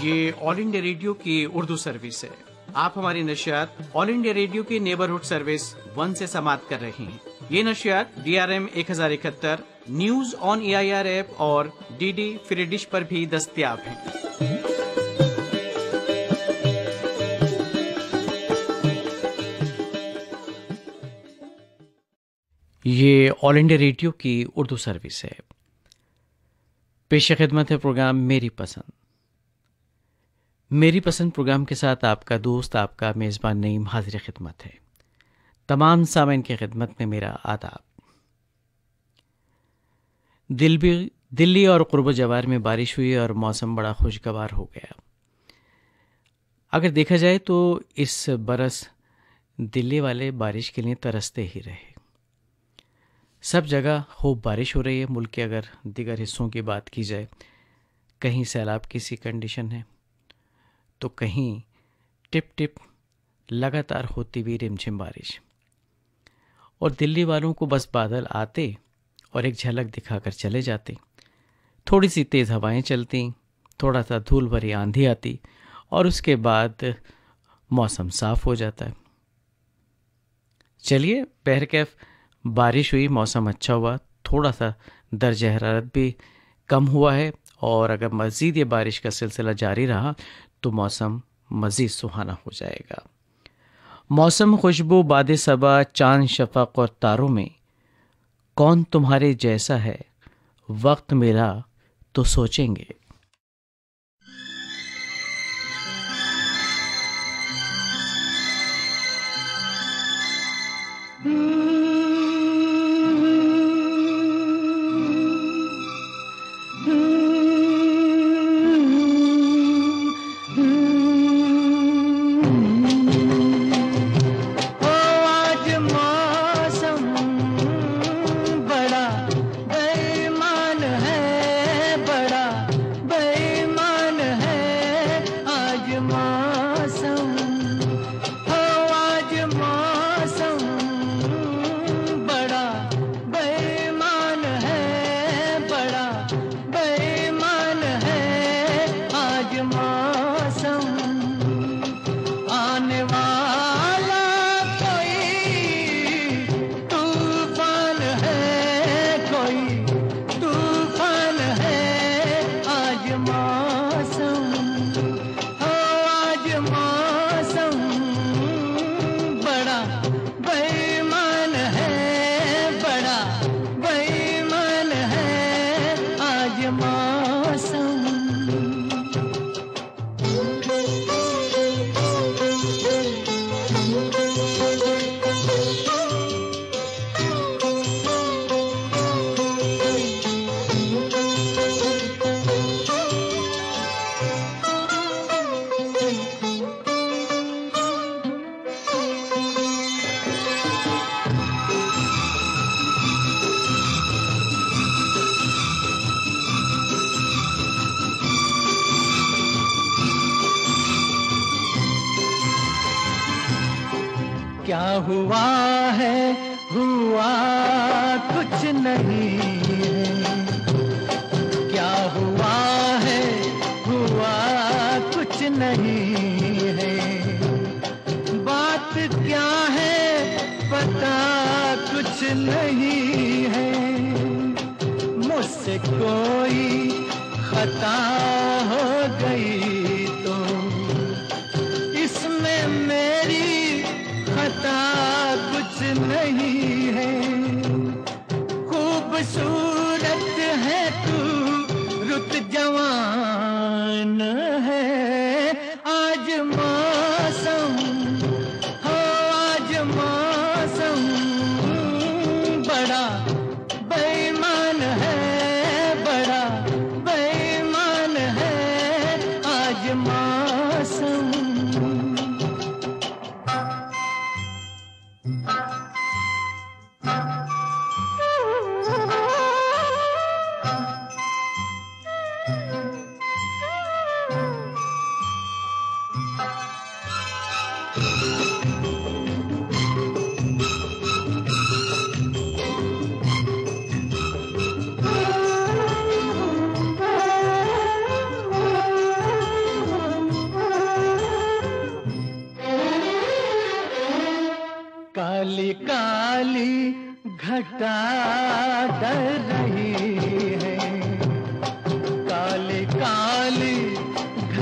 ये all India radio की Urdu service है। आप हमारी नशियात ऑल इंडिया रेडियो की नेबरहुड सर्विस वन से समाप्त कर रहे हैं। ये नशियात डी आर एम एक हज़ार इकहत्तर news on A I R app और डी डी फ्री डिश पर भी दस्तियाब हैं। ये ऑल इंडिया रेडियो की उर्दू सर्विस है। पेश खिदमत है प्रोग्राम मेरी पसंद। मेरी पसंद प्रोग्राम के साथ आपका दोस्त, आपका मेज़बान नईम हाजिर खिदमत है। तमाम सामीन की खिदमत में मेरा आदाब। दिल भी दिल्ली और क़ुरब जवार में बारिश हुई और मौसम बड़ा खुशगवार हो गया। अगर देखा जाए तो इस बरस दिल्ली वाले बारिश के लिए तरसते ही रहे। सब जगह खूब बारिश हो रही है, मुल्क के अगर दिगर हिस्सों की बात की जाए, कहीं सैलाब की सी कंडीशन है। तो कहीं टिप टिप लगातार होती हुई रिमझिम बारिश। और दिल्ली वालों को बस बादल आते और एक झलक दिखाकर चले जाते। थोड़ी सी तेज़ हवाएँ चलती थोड़ा सा धूल भरी आंधी आती और उसके बाद मौसम साफ़ हो जाता है। चलिए, बहरकैफ, बारिश हुई, मौसम अच्छा हुआ थोड़ा सा दर्ज हरारत भी कम हुआ है और अगर मज़ीद ये बारिश का सिलसिला जारी रहा तो मौसम मज़ीद सुहाना हो जाएगा। मौसम खुशबू, बाद सबा, चाँद शफक और तारों में। कौन तुम्हारे जैसा है? वक्त मिला तो सोचेंगे। क्या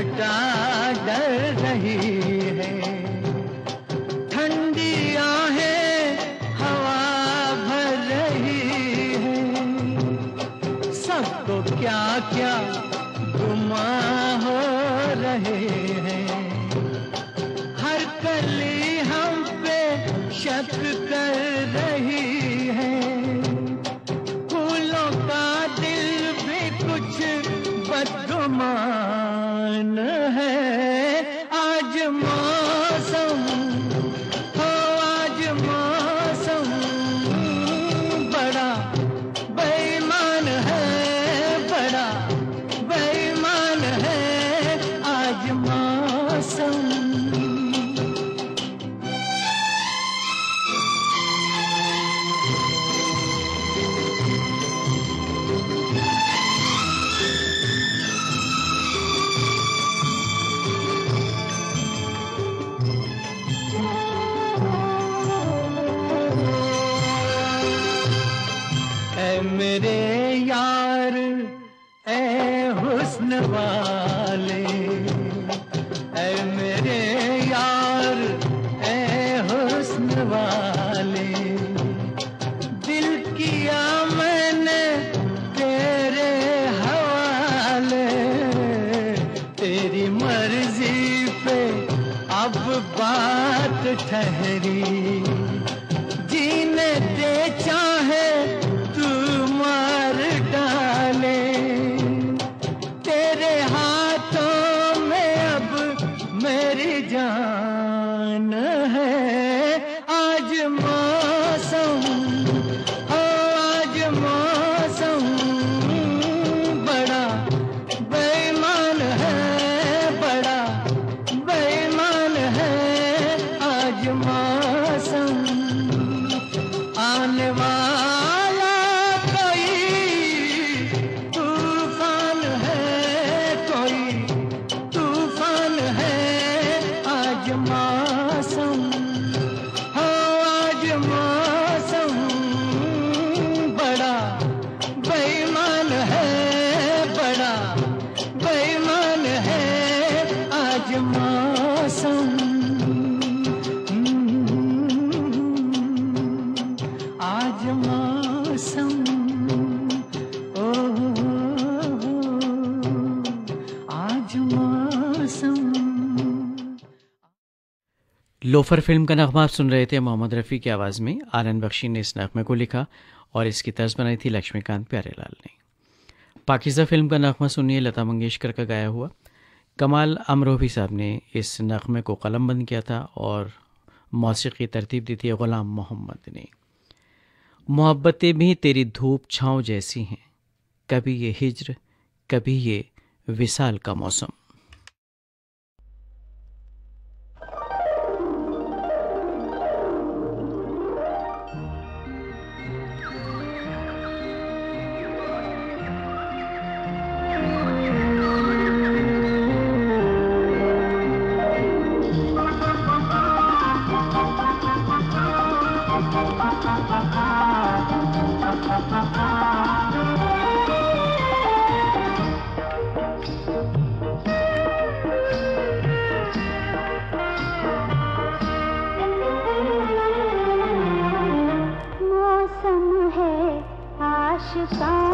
मचा ठहरी பாக்கியம்மா लोफर फ़िल्म का नगमा आप सुन रहे थे मोहम्मद रफ़ी की आवाज़ में। आनंद बख्शी ने इस नगमे को लिखा और इसकी तर्ज बनाई थी लक्ष्मीकांत प्यारेलाल ने। पाकिज़ा फ़िल्म का नगमा सुनिए, लता मंगेशकर का गाया हुआ। कमाल अमरोही साहब ने इस नगमे को कलम बंद किया था और मौसीकी तरतीब दी थी ग़ुलाम मोहम्मद ने। मोहब्बतें भी तेरी धूप छाँव जैसी हैं। कभी ये हिजर, कभी ये विसाल का मौसम। मौसम है आशिकाना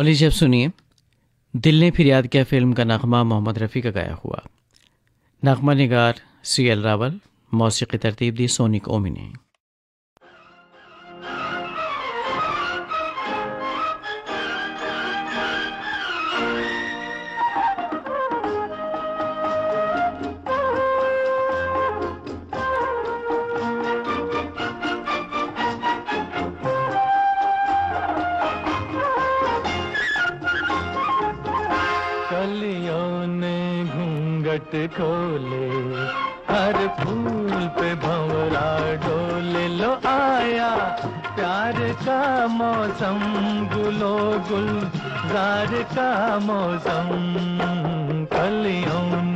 और लीजिए अब सुनिए, दिल ने फिर याद किया फ़िल्म का नगमा मोहम्मद रफ़ी का गाया हुआ। नगमा निगार, सी एल रावल, मौसीकी तरतीब दी सोनिक ओमी ने मत खोले, हर फूल पे भंवरा डोले लो आया। प्यार का मौसम, गुलो गुल का मौसम, कलियों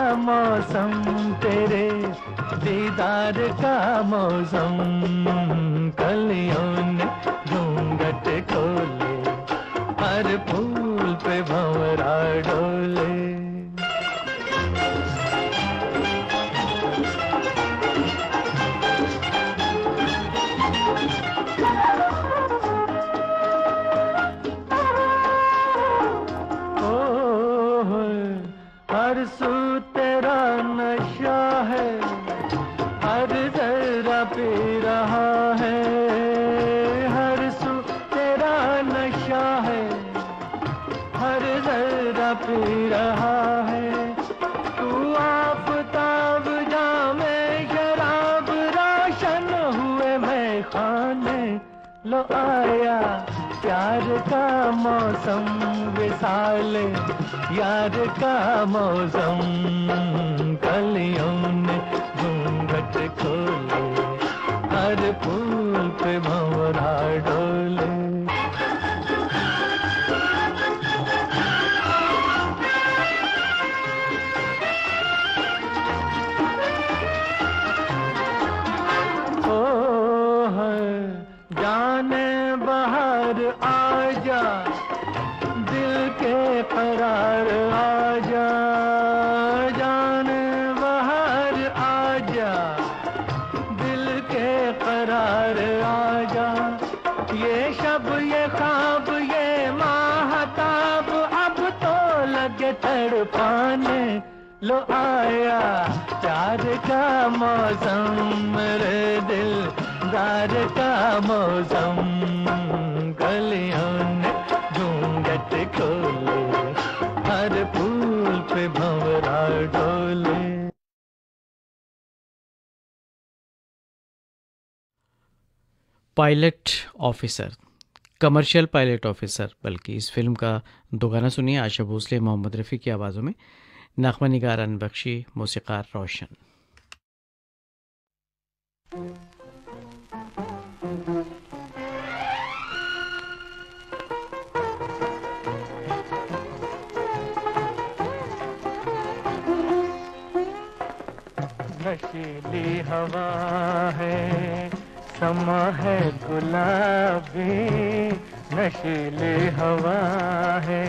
मौसम तेरे दीदार का मौसम। कलियों ने घूंघट खोले हर फूल पे भंवरा डोले। आया। प्यार का मौसम विशाल, यार का मौसम। कलियों ने घूंघट खोले, हर फूल पे भंवरा डोले। तड़पाने लो आया। प्यार का मौसम, मेरे दिल दार का मौसम। गलियों ने घूंघट खोले, हर फूल पे भंवरा डोले। Pilot officer commercial pilot officer, बल्कि इस फ़िल्म का दो गाना सुनिए, आशा भोसले, मोहम्मद रफ़ी की आवाज़ों में। नगमा निगार अनबख्शी मौसीकार रोशन। नशीली हवा है। समा है, गुलाबी नशीली हवा है।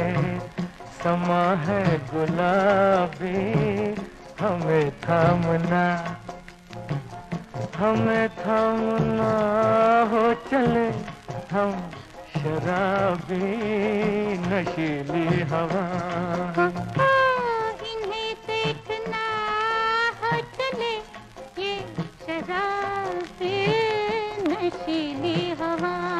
समा है, गुलाबी, हमें थामना हमें थामना हो चले हम शराबी नशीली हवा। नशीली हवा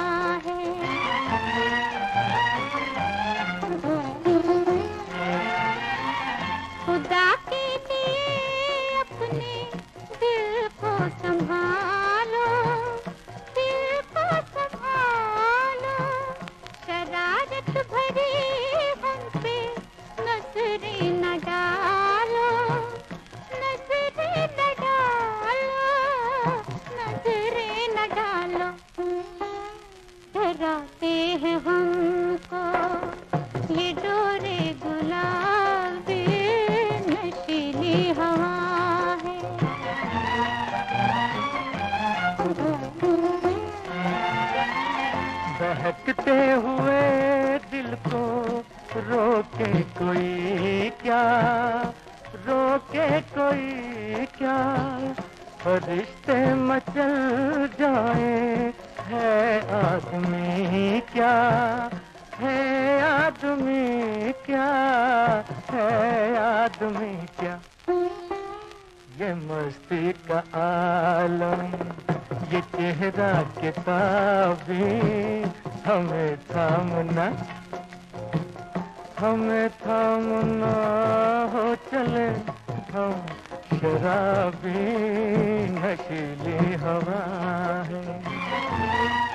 बहकते हुए शराबी नशीली हवा है।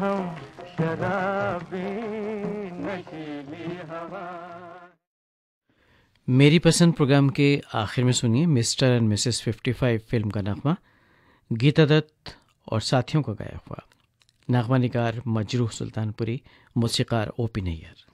हम शराबी नशीली हवा। मेरी पसंद प्रोग्राम के आखिर में सुनिए मिस्टर एंड मिसेस 55 फ़िल्म का नगमा, गीता दत्त और साथियों का गाया हुआ। नगमा निकार मजरूह सुल्तानपुरी मौसीकार ओ पी नैयर।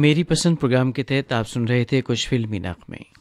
मेरी पसंद प्रोग्राम के तहत आप सुन रहे थे कुछ फिल्मी नगमे।